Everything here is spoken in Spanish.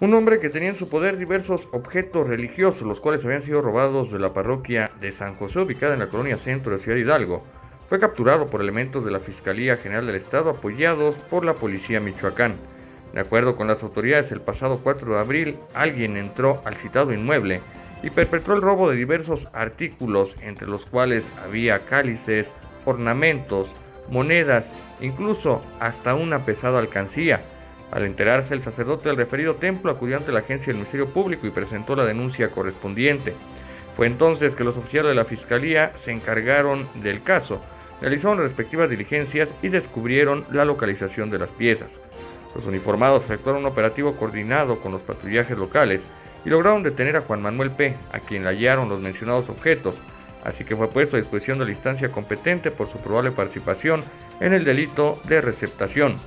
Un hombre que tenía en su poder diversos objetos religiosos, los cuales habían sido robados de la parroquia de San José, ubicada en la colonia centro de Ciudad Hidalgo, fue capturado por elementos de la Fiscalía General del Estado apoyados por la Policía Michoacán. De acuerdo con las autoridades, el pasado 4 de abril alguien entró al citado inmueble y perpetró el robo de diversos artículos, entre los cuales había cálices, ornamentos, monedas, incluso hasta una pesada alcancía. Al enterarse, el sacerdote del referido templo acudió ante la agencia del Ministerio Público y presentó la denuncia correspondiente. Fue entonces que los oficiales de la Fiscalía se encargaron del caso, realizaron las respectivas diligencias y descubrieron la localización de las piezas. Los uniformados efectuaron un operativo coordinado con los patrullajes locales y lograron detener a Juan Manuel P., a quien hallaron los mencionados objetos, así que fue puesto a disposición de la instancia competente por su probable participación en el delito de receptación.